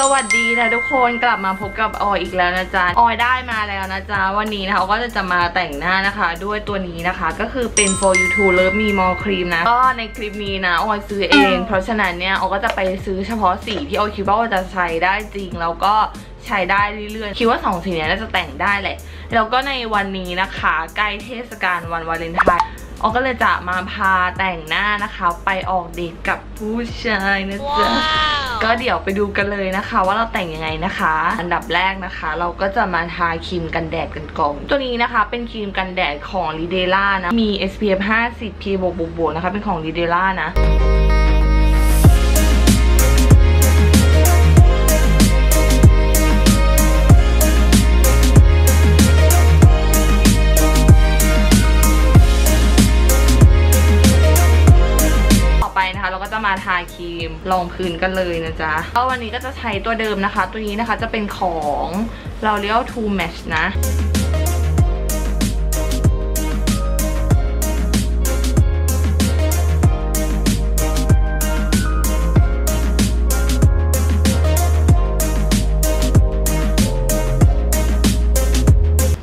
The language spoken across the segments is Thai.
สวัสดีนะทุกคนกลับมาพบกับออยอีกแล้วนะจ๊ะออยได้มาแล้วนะจ๊ะวันนี้นะคะก็จะจะมาแต่งหน้านะคะ ด้วยตัวนี้นะคะ ก็คือเป็น for you to love me more cream นะก็ในคลิปนี้นะออยซื้อเอง เพราะฉะนั้นเนี่ยออยก็จะไปซื้อเฉพาะสีที่ออยคิดว่าออยจะใช้ได้จริงแล้วก็ใช้ได้เรื่อยๆ คิดว่าสองสีนี้น่าจะแต่งได้แหละ แล้วก็ในวันนี้นะคะใกล้เทศกาลวันวาเลนไทน์ออก็เลยจะมาพาแต่งหน้านะคะ ไปออกเดทกับผู้ชายนะจ๊ะ ก็เดี๋ยวไปดูกันเลยนะคะ ว่าเราแต่งยังไงนะคะ อันดับแรกนะคะ เราก็จะมาทาครีมกันแดดกันก่อนตัวนี้นะคะ เป็นครีมกันแดดของ l i d e l a นะมี SPF 50 p บวกบวกนะคะเป็นของ l i d e l a นะ รองพื้นกันเลยนะจ๊ะก็วันนี้ก็จะใช้ตัวเดิมนะคะ ตัวนี้นะคะจะเป็นของเราเรียกว่า Too Match นะ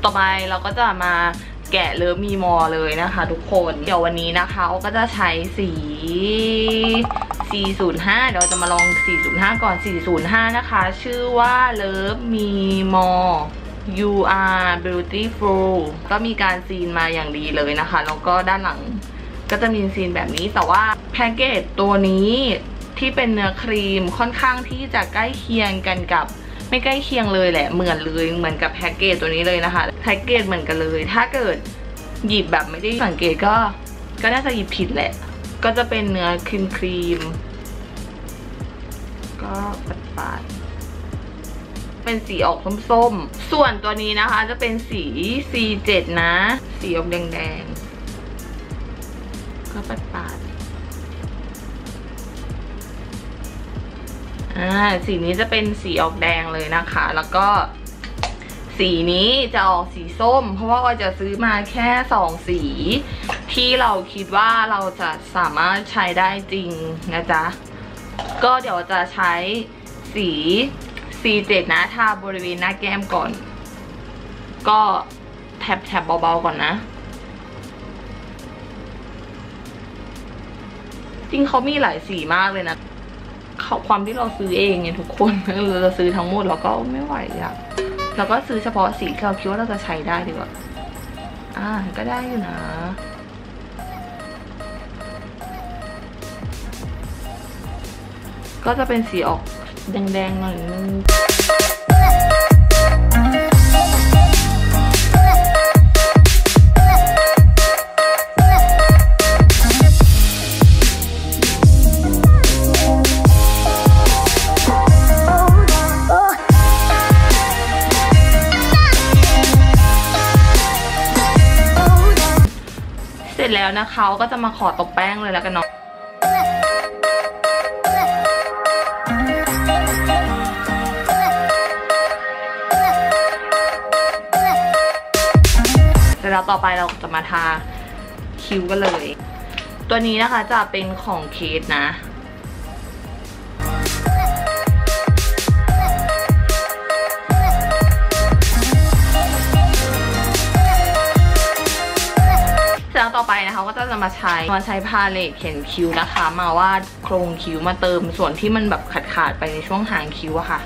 ต่อไปเราก็จะมาแกะเลิฟมีมอเลยนะคะ ทุกคน เดี๋ยววันนี้นะคะก็จะใช้สี 405 เดี๋ยวจะมาลอง 405 ก่อน 405 นะคะ ชื่อว่าเลิฟมีมอ you are beautiful ก็มีการซีนมาอย่างดีเลยนะคะ แล้วก็ด้านหลังก็จะมีซีนแบบนี้ แต่ว่าแพ็กเกจตัวนี้ที่เป็นเนื้อครีมค่อนข้างที่จะใกล้เคียงกันกับไม่ใกล้เคียงเลยแหละเหมือนเลยเหมือนกับแพ็กเกจตัวนี้เลยนะคะแพ็กเกจเหมือนกันเลย ถ้าเกิดหยิบแบบไม่ได้สังเกตก็ก็น่าจะหยิบผิดแหละ ก็จะเป็นเนื้อครีมครีม ก็ปัดปาดเป็นสีออกส้มๆ ส่วนตัวนี้นะคะจะเป็นสี C7 นะ สีออกแดงๆ ก็ปัดปาดอ่าสีนี้จะเป็นสีออกแดงเลยนะคะ แล้วก็สีนี้จะออกสีส้ม เพราะว่าออยจะซื้อมาแค่สองสี ที่เราคิดว่าเราจะสามารถใช้ได้จริงนะจ๊ะ ก็เดี๋ยวจะใช้สี C7 นะทาบริเวณหน้าแก้มก่อน ก็แท็บแท็บเบาๆก่อนนะ จริงเขามีหลายสีมากเลยนะเขาความที่เราซื้อเองเนี่ยทุกคนเราจะซื้อทั้งหมดเราก็ไม่ไหวอะเราก็ซื้อเฉพาะสีที่เราคิดว่าเราจะใช้ได้ดีกว่าอ่าก็ได้อยู่นะ ก็จะเป็นสีออกแดงๆหน่อยนึงเสร็จแล้วนะคะก็จะมาขอตบแป้งเลยแล้วกันเนาะ แล้วต่อไปเราจะมาทาคิ้วกันเลย ตัวนี้นะคะจะเป็นของเคสนะเสร็จแล้วต่อไปนะคะก็จะมาใช้มาใช้พาเลตเขียนคิ้วนะคะ มาวาดโครงคิ้วมาเติมส่วนที่มันแบบขาดขาดๆไปในช่วงหางคิ้วอะค่ะ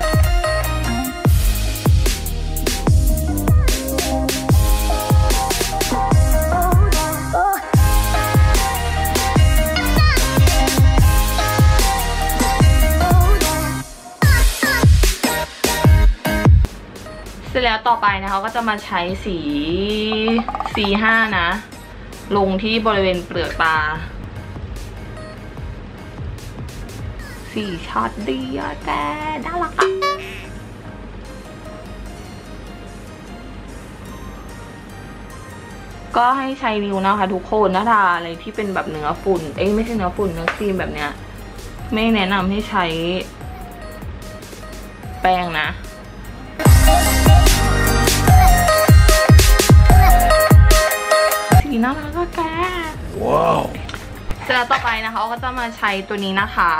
ร็จแล้วต่อไปนะคะก็จะมาใช้สี C5 นะ ลงที่บริเวณเปลือกตาสีช็อตดีอะแกน่ารักอะก็ให้ใช้นิ้วนะคะทุกคนนะทาอะไรที่เป็นแบบเนื้อฝุ่น เอ้ยไม่ใช่เนื้อฝุ่นเนื้อครีมแบบเนี้ย ไม่แนะนำให้ใช้ แป้งนะ น่ารักก็แกว้าวเสร็จแล้วต่อไปนะคะก็จะมาใช้ตัวนี้นะคะ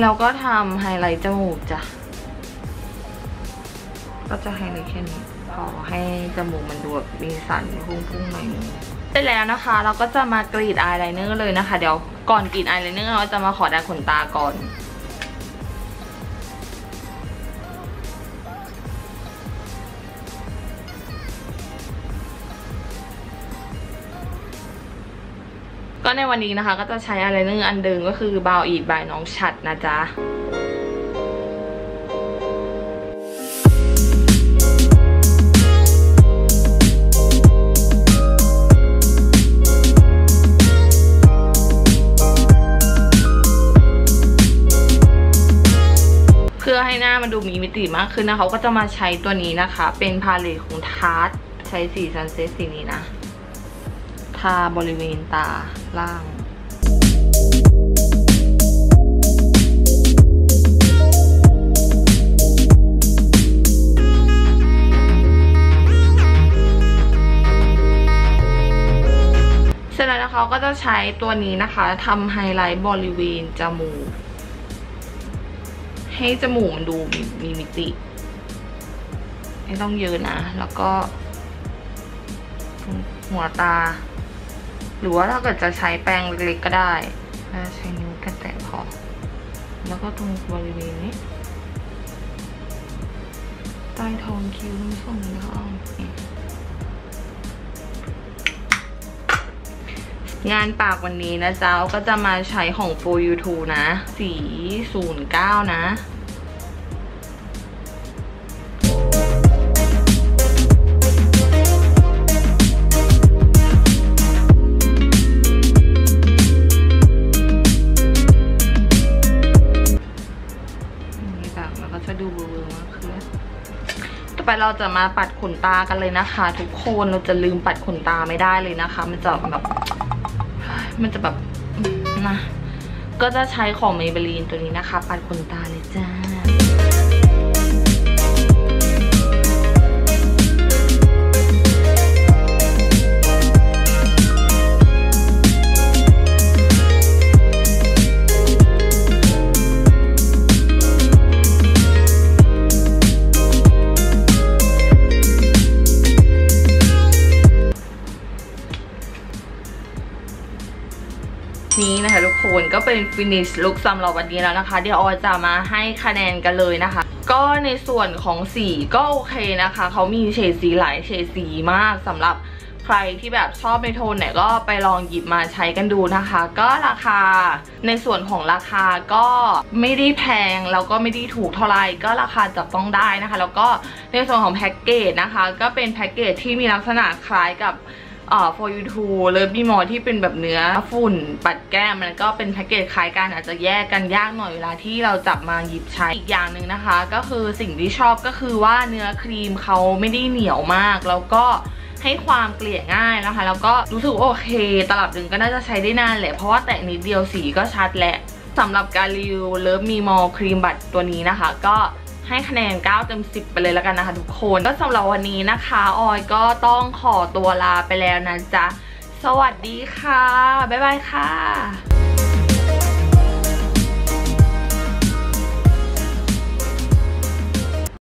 เราก็ทำไฮไลท์จมูกจ้ะ ก็จะไฮไลท์แค่นี้ พอให้จมูกมันดูมีสันพุ่งๆหน่อยเสร็จแล้วนะคะ เราก็จะมากรีดอายไลเนอร์เลยนะคะ เดี๋ยวก่อนกรีดอายไลเนอร์เราจะมาขอดัดขนตาก่อน ก็ในวันนี้นะคะก็จะใช้อะไรเนอร์อันเดิมก็คือบาวอีดบายน้องชัดนะจ๊ะเพื่อให้หน้ามันดูมีมิติมากขึ้นนะเขาก็จะมาใช้ตัวนี้นะคะ เป็น palette ของ Tarte ใช้สี sunset สีนี้นะ ทาบริเวณตาล่างเสร็จแล้วนะคะก็จะใช้ตัวนี้นะคะทำไฮไลท์บริเวณจมูก ให้จมูกมันดูมีมีมิติ ไม่ต้องเยอะนะ แล้วก็หัวตา หรือว่าถ้าเกิดจะใช้แปรงเล็กๆก็ได้ใช้นิ้วแค่แตะพอ แล้วก็ตรงบริเวณนี้ใต้ท้องคิ้วทั้งสองข้างนี่งานปากวันนี้นะจ๊ะก็จะมาใช้ของ For You t o นะ สี09 นะ เราจะมาปัดขนตากันเลยนะคะ ทุกคนเราจะลืมปัดขนตาไม่ได้เลยนะคะ มันจะแบบ มันจะแบบนะก็จะใช้ของเมเบลีนตัวนี้นะคะ ปัดขนตาเลยจ้า นี้นะคะทุกคนก็เป็น finish look สำหรับวันนี้แล้วนะคะ เดี๋ยวออจะมาให้คะแนนกันเลยนะคะ ก็ในส่วนของสีก็โอเคนะคะ เขามีเฉดสีหลายเฉดสีมากสำหรับใครที่แบบชอบในโทนไหนก็ไปลองหยิบมาใช้กันดูนะคะ ก็ราคาในส่วนของราคาก็ไม่ได้แพงแล้วก็ไม่ได้ถูกเท่าไหร่ก็ราคาจับต้องได้นะคะ แล้วก็ในส่วนของแพ็กเกจนะคะ ก็เป็นแพ็กเกจที่มีลักษณะคล้ายกับ อ่อ for you to เลิฟบีมอที่เป็นแบบเนื้อฝุ่นปัดแก้มมันก็เป็นแพ็กเกจคล้ายกันอาจจะแยกกันยากหน่อยเวลาที่เราจับมาหยิบใช้อีกอย่างหนึ่งนะคะ ก็คือสิ่งที่ชอบก็คือว่าเนื้อครีมเขาไม่ได้เหนียวมาก แล้วก็ให้ความเกลี่ยง่ายนะคะ แล้วก็รู้สึกโอเค ตลับหนึ่งก็น่าจะใช้ได้นานแหละเพราะว่าแตะนิดเดียวสีก็ชัดแหละสำหรับการรีวิว Love Me More Cream Blush ตัวนี้นะคะ ก็ ให้คะแนน 9 เต็ม 10 ไปเลยแล้วกันนะคะทุกคน ก็สำหรับวันนี้นะคะ ออยก็ต้องขอตัวลาไปแล้วนะจ๊ะ สวัสดีค่ะ บ๊ายบายค่ะ